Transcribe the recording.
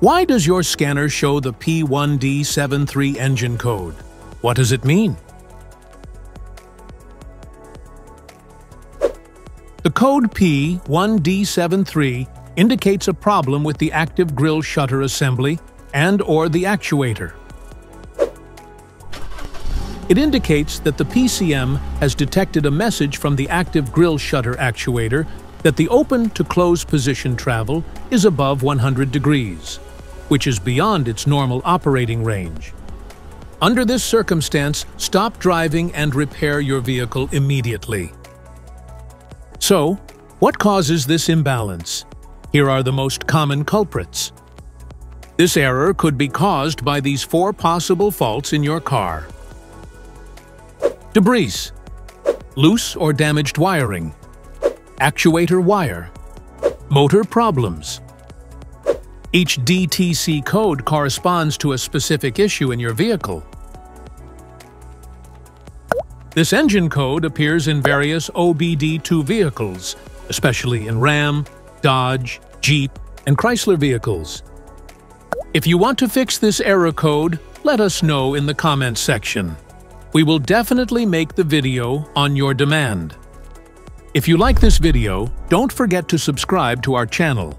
Why does your scanner show the P1D73 engine code? What does it mean? The code P1D73 indicates a problem with the active grille shutter assembly and or the actuator. It indicates that the PCM has detected a message from the active grille shutter actuator that the open to close position travel is above 100 degrees, which is beyond its normal operating range. Under this circumstance, stop driving and repair your vehicle immediately. So, what causes this imbalance? Here are the most common culprits. This error could be caused by these four possible faults in your car. Debris, loose or damaged wiring, actuator wire, motor problems. Each DTC code corresponds to a specific issue in your vehicle. This engine code appears in various OBD2 vehicles, especially in Ram, Dodge, Jeep, and Chrysler vehicles. If you want to fix this error code, let us know in the comments section. We will definitely make the video on your demand. If you like this video, don't forget to subscribe to our channel.